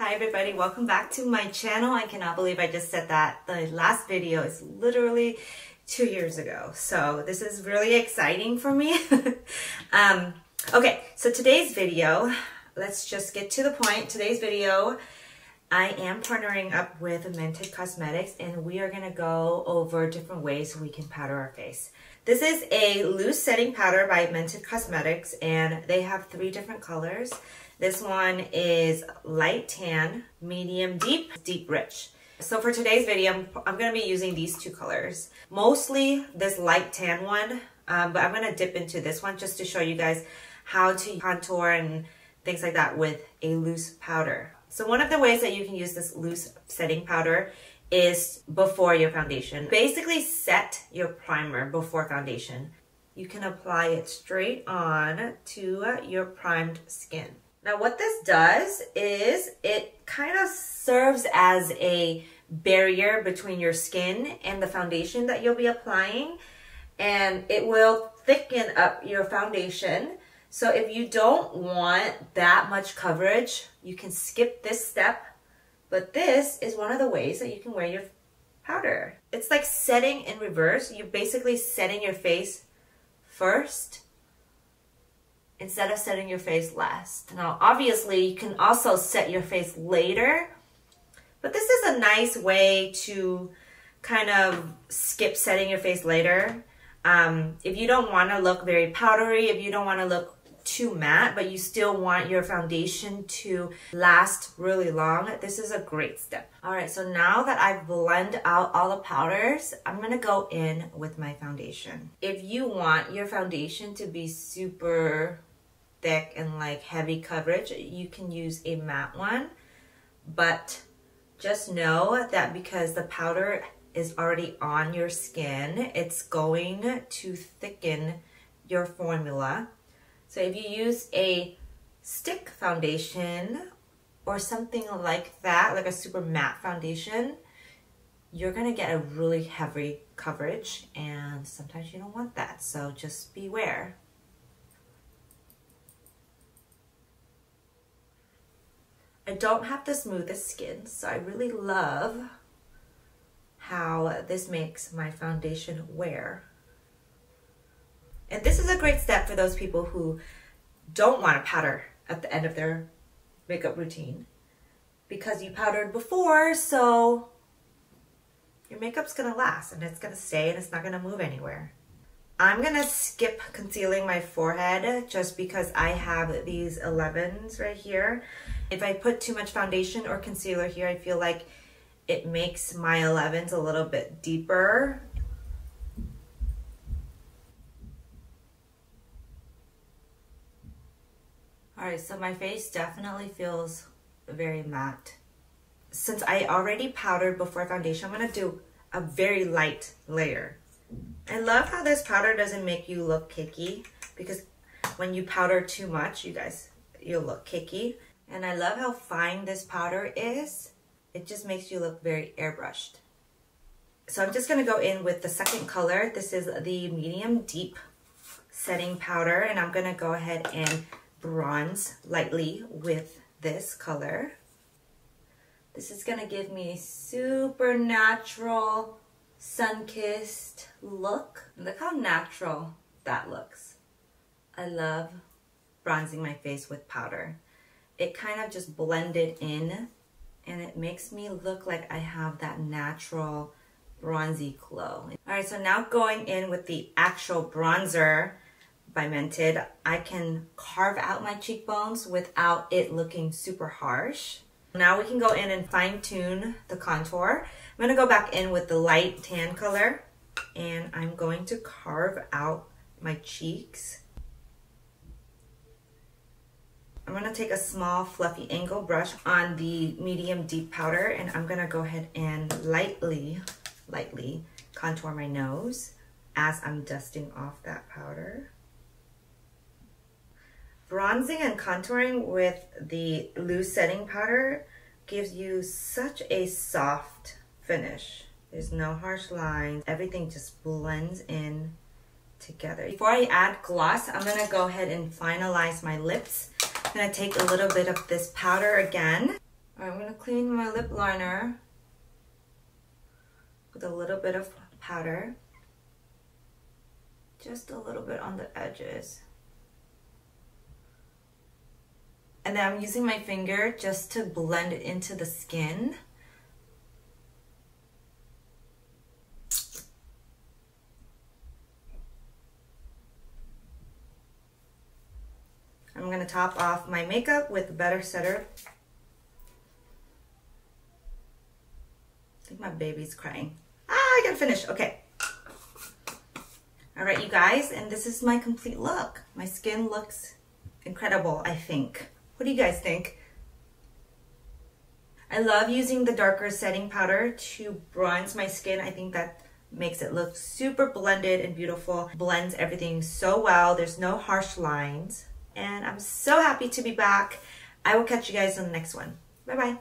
Hi everybody, welcome back to my channel. I cannot believe I just said that. The last video is literally two years ago. So this is really exciting for me. um, okay, so today's video, let's just get to the point. Today's video, I am partnering up with Mented Cosmetics and we are gonna go over different ways we can powder our face. This is a loose setting powder by Mented Cosmetics and they have three different colors. This one is light tan, medium deep, deep rich. So for today's video, I'm, I'm going to be using these two colors. Mostly this light tan one, um, but I'm going to dip into this one just to show you guys how to contour and things like that with a loose powder. So one of the ways that you can use this loose setting powder is before your foundation. Basically set your primer before foundation. You can apply it straight on to your primed skin. Now what this does is it kind of serves as a barrier between your skin and the foundation that you'll be applying and it will thicken up your foundation. So if you don't want that much coverage, you can skip this step. But this is one of the ways that you can wear your powder. It's like setting in reverse. You're basically setting your face first instead of setting your face last. Now, obviously, you can also set your face later, but this is a nice way to kind of skip setting your face later. Um, if you don't want to look very powdery, if you don't want to look too matte, but you still want your foundation to last really long, this is a great step. All right, so now that I've blended out all the powders, I'm gonna go in with my foundation. If you want your foundation to be super thick and like heavy coverage, you can use a matte one. But just know that because the powder is already on your skin, it's going to thicken your formula. So if you use a stick foundation or something like that, like a super matte foundation, you're gonna get a really heavy coverage and sometimes you don't want that. So just beware. I don't have the smoothest skin, so I really love how this makes my foundation wear. And this is a great step for those people who don't want to powder at the end of their makeup routine because you powdered before, so your makeup's gonna last and it's gonna stay and it's not gonna move anywhere. I'm gonna skip concealing my forehead just because I have these 11s right here if I put too much foundation or concealer here, I feel like it makes my 11s a little bit deeper. All right, so my face definitely feels very matte. Since I already powdered before foundation, I'm gonna do a very light layer. I love how this powder doesn't make you look cakey because when you powder too much, you guys, you'll look cakey. And I love how fine this powder is. It just makes you look very airbrushed. So I'm just gonna go in with the second color. This is the medium deep setting powder and I'm gonna go ahead and bronze lightly with this color. This is gonna give me a super natural sun-kissed look. Look how natural that looks. I love bronzing my face with powder it kind of just blended in and it makes me look like I have that natural bronzy glow. All right, so now going in with the actual bronzer by Mented, I can carve out my cheekbones without it looking super harsh. Now we can go in and fine tune the contour. I'm gonna go back in with the light tan color and I'm going to carve out my cheeks I'm gonna take a small fluffy angle brush on the medium deep powder and I'm gonna go ahead and lightly, lightly contour my nose as I'm dusting off that powder. Bronzing and contouring with the loose setting powder gives you such a soft finish. There's no harsh lines. Everything just blends in together. Before I add gloss, I'm gonna go ahead and finalize my lips I'm gonna take a little bit of this powder again. Alright, I'm going to clean my lip liner with a little bit of powder. Just a little bit on the edges. And then I'm using my finger just to blend it into the skin. I'm gonna top off my makeup with Better Setter. I think my baby's crying. Ah, I gotta finish, okay. All right, you guys, and this is my complete look. My skin looks incredible, I think. What do you guys think? I love using the darker setting powder to bronze my skin. I think that makes it look super blended and beautiful. Blends everything so well. There's no harsh lines. And I'm so happy to be back. I will catch you guys on the next one. Bye-bye.